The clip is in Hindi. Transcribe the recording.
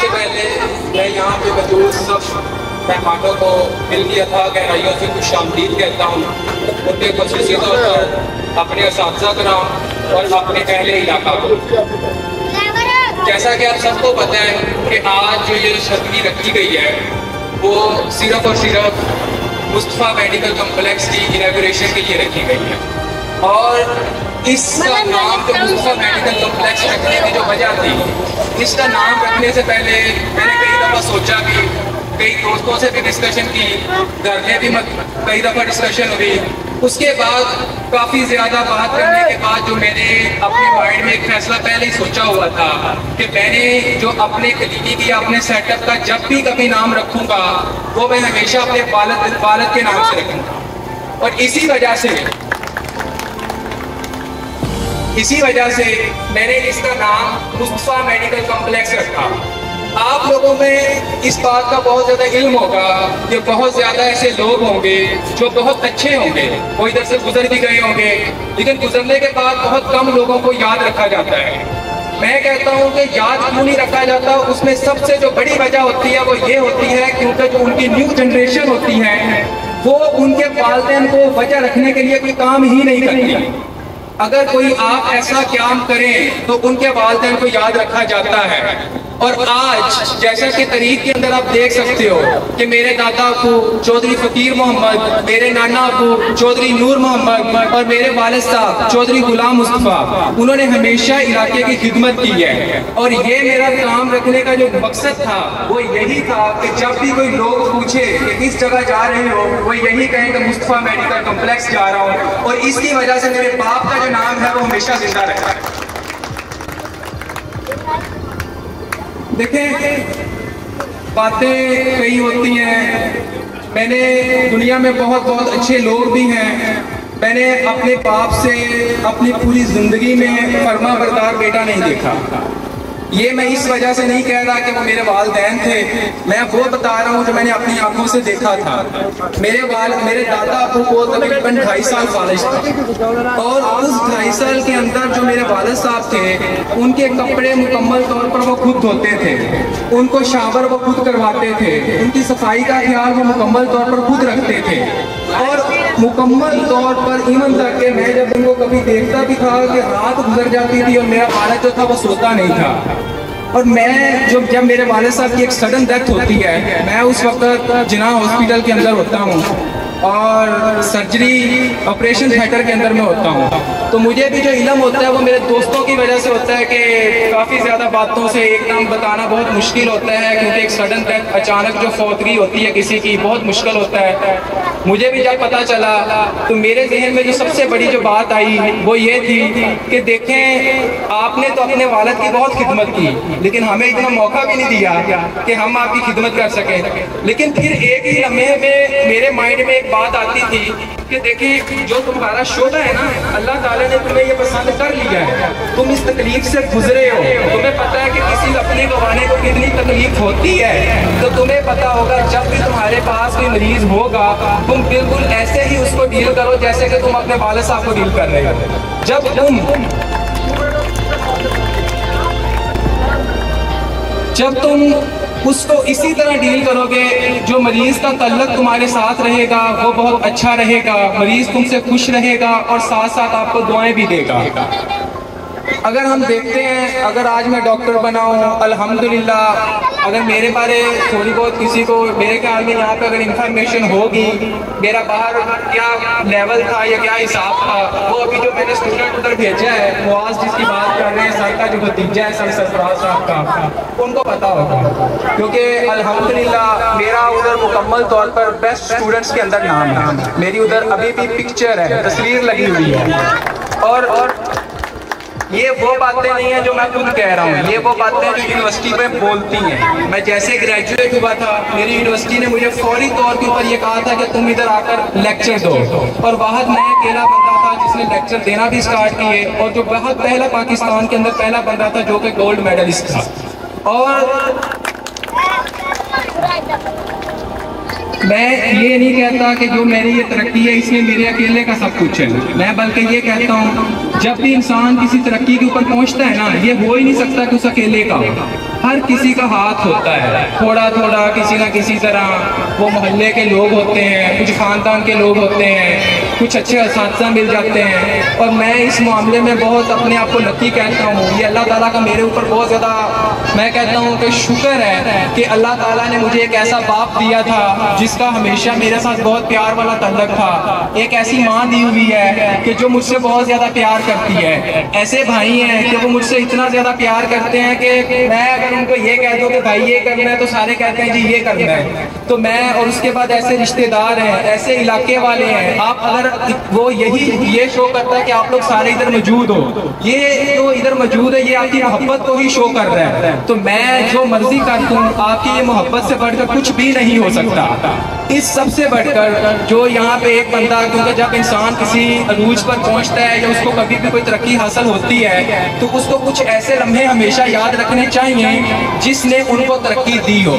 सबसे पहले मैं यहाँ पे मौजूद सब मेहमानों को मिल की था, गहराइयों से कुछ शामदीद कहता हूँ। उनके खसूसी तौर पर अपने इस कराम और अपने पहले इलाका को। जैसा कि आप सबको पता है कि आज जो ये छतनी रखी गई है, वो सिर्फ़ और सिर्फ़ मुस्तफ़ा मेडिकल कम्प्लेक्स की इनाग्रेशन के लिए रखी गई है। और इसका नाम जो मुस्तफ़ा मेडिकल कम्प्लेक्स रखने की जो वजह थी इसका नाम रखने से पहले मैंने कई दफ़ा सोचा कि कई दोस्तों से भी डिस्कशन की घर में भी कई दफ़ा डिस्कशन हुई। उसके बाद काफ़ी ज़्यादा बात करने के बाद जो मैंने अपने माइंड में एक फैसला पहले ही सोचा हुआ था कि मैंने जो अपने क्लिनिक या अपने सेटअप का जब भी कभी नाम रखूँगा वो मैं हमेशा अपने वालद वालद के नाम से रखूँगा। और इसी वजह से इसी वजह से मैंने इसका नाम मुस्तफ़ा मेडिकल कॉम्प्लेक्स रखा। आप लोगों में इस बात का बहुत ज़्यादा इल्म होगा कि बहुत ज़्यादा ऐसे लोग होंगे जो बहुत अच्छे होंगे। वो इधर से गुजर भी गए होंगे, लेकिन गुजरने के बाद बहुत कम लोगों को याद रखा जाता है। मैं कहता हूँ कि याद क्यों नहीं रखा जाता? उसमें सबसे जो बड़ी वजह होती है वो ये होती है क्योंकि जो उनकी न्यू जनरेशन होती है, वो उनके वालदेन को वजह रखने के लिए कोई काम ही नहीं करती। अगर कोई आप ऐसा काम करें तो उनके वालदेन को याद रखा जाता है। और आज, जैसा कि तरीक के अंदर आप देख सकते हो कि मेरे दादा अबू चौधरी फकीर मोहम्मद, मेरे नाना अबू चौधरी नूर मोहम्मद और मेरे वालिद साहब चौधरी गुलाम मुस्तफ़ा, उन्होंने हमेशा इलाके की खिदमत की है। और ये मेरा काम रखने का जो मकसद था, वो यही था कि जब भी कोई लोग पूछे कि किस जगह जा रहे हो, वो यही कहें कि मुस्तफ़ा मेडिकल कम्प्लेक्स जा रहा हूँ। और इसकी वजह से मेरे बाप का जो नाम है, वो हमेशा ज़िंदा रहता है। देखें, बातें कई होती हैं। मैंने दुनिया में बहुत बहुत अच्छे लोग भी हैं। मैंने अपने बाप से अपनी पूरी ज़िंदगी में फर्मा बरदार बेटा नहीं देखा। ये मैं इस वजह से नहीं कह रहा कि वो मेरे वालदेन थे। मैं वो बता रहा हूँ जो मैंने अपनी आँखों से देखा था। मेरे वाल, मेरे दादा को तकरीबन ढाई साल फालिश था। और उस ढाई साल के अंदर जो मेरे वालद साहब थे, उनके कपड़े मुकम्मल तौर पर वो खुद धोते थे। उनको शावर वो खुद करवाते थे। उनकी सफ़ाई का ख्याल वो मुकम्मल तौर पर खुद रखते थे। और मुकम्मल तौर पर इवन तक के मैं जब उनको कभी देखता भी था कि रात गुजर जाती थी और मेरा बालक जो था वो सोता नहीं था। और मैं जो जब मेरे वाले साहब की एक सडन डेथ होती है, मैं उस वक्त जिना हॉस्पिटल के अंदर होता हूँ। और सर्जरी ऑपरेशन थिएटर के अंदर में होता हूँ। तो मुझे भी जो इलम होता है वो मेरे दोस्तों की वजह से होता है कि काफ़ी ज़्यादा बातों से एक नाम बताना बहुत मुश्किल होता है, क्योंकि एक सडन डेथ अचानक जो फौतगी होती है किसी की, बहुत मुश्किल होता है। मुझे भी जब पता चला तो मेरे जहन में जो सबसे बड़ी जो बात आई, वो ये थी कि देखें, आपने तो अपने वालद की बहुत खिदमत की, लेकिन हमें इतना मौका भी नहीं दिया कि हम आपकी खिदमत कर सकें। लेकिन फिर एक ही लम्हे में, मेरे माइंड में एक बात आती थी कि देखिए, जो तुम्हारा शोधा है ना, अल्लाह ताला ने तुम्हें ये पसंद कर लिया है। तुम इस तकलीफ़ से गुजरे हो। तुम्हें पता है कि किसी अपने गवाने को कितनी तकलीफ़ होती है। तो तुम्हें पता होगा, जब भी तुम्हारे पास कोई मरीज़ होगा, तुम बिल्कुल ऐसे ही उसको डील करो जैसे कि तुम अपने वाले साहब को डील कर रहे हो। जब तुम जब तुम उसको इसी तरह डील करोगे, जो मरीज़ का तल्लक तुम्हारे साथ रहेगा, वो बहुत अच्छा रहेगा। मरीज़ तुमसे खुश रहेगा और साथ साथ आपको दुआएँ भी देगा। अगर हम देखते हैं, अगर आज मैं डॉक्टर बना हूँ अल्हम्दुलिल्लाह, अगर मेरे बारे थोड़ी बहुत किसी को, मेरे ख्याल में यहाँ पे अगर इंफॉर्मेशन होगी, मेरा बाहर क्या लेवल था या क्या हिसाब था, वो अभी जो मैंने स्टूडेंट उधर भेजा है, मुआज जिसकी बात कर रहे हैं, सर का जो भतीजा है, सर सरफराज साहब का, उनको पता होगा। क्योंकि अल्हम्दुलिल्लाह, मेरा उधर मुकम्मल तौर पर बेस्ट स्टूडेंट्स के अंदर नाम है। मेरी उधर अभी भी पिक्चर है, तस्वीर लगी हुई है। और और ये वो बातें नहीं है जो मैं खुद कह रहा हूँ। ये वो बातें जो यूनिवर्सिटी में बोलती हैं। मैं जैसे ग्रेजुएट हुआ था, मेरी यूनिवर्सिटी ने मुझे फौरी तौर के ऊपर ये कहा था कि तुम इधर आकर लेक्चर दो। और वहाद मैं अकेला बंदा था जिसने लेक्चर देना भी स्टार्ट किए और जो बहुत पहला पाकिस्तान के अंदर पहला बंदा था जो कि गोल्ड मेडलिस्ट था। और मैं ये नहीं कहता कि जो मेरी ये तरक्की है, इसमें मेरे अकेले का सब कुछ है। मैं बल्कि ये कहता हूँ, जब भी इंसान किसी तरक्की के ऊपर पहुँचता है ना, ये हो ही नहीं सकता कि उस अकेले का हर किसी का हाथ होता है। थोड़ा थोड़ा किसी ना किसी तरह वो मोहल्ले के लोग होते हैं, कुछ ख़ानदान के लोग होते हैं। कुछ अच्छे इस मिल जाते हैं। और मैं इस मामले में बहुत अपने आप को लकी कहता हूँ। ये अल्लाह ताला का मेरे ऊपर बहुत ज़्यादा मैं कहता हूँ कि शुक्र है कि अल्लाह ताला ने मुझे एक ऐसा बाप दिया था जिसका हमेशा मेरे साथ बहुत प्यार वाला तल्लक था। एक ऐसी माँ दी हुई है कि जो मुझसे बहुत ज़्यादा प्यार करती है। ऐसे भाई हैं कि वो मुझसे इतना ज़्यादा प्यार करते हैं कि मैं अगर उनको ये कह दूँ कि भाई ये करना है तो सारे कहते हैं जी, ये करना है तो मैं और उसके बाद ऐसे रिश्तेदार हैं, ऐसे इलाके वाले हैं। आप अगर वो यही, ये शो करता है कि आप लोग सारे इधर मौजूद हो। ये जो इधर मौजूद है, ये आपकी मोहब्बत को ही शो कर रहा है। तो मैं जो मर्ज़ी कर दूँ, आपकी ये मोहब्बत से बढ़कर कुछ भी नहीं हो सकता। इस सबसे बढ़कर जो यहाँ पे एक बंदा, क्योंकि जब इंसान किसी अरूज पर पहुँचता है या उसको कभी भी कोई तरक्की हासिल होती है तो उसको कुछ ऐसे लम्हे हमेशा याद रखने चाहिए जिसने उनको तरक्की दी हो।